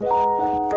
you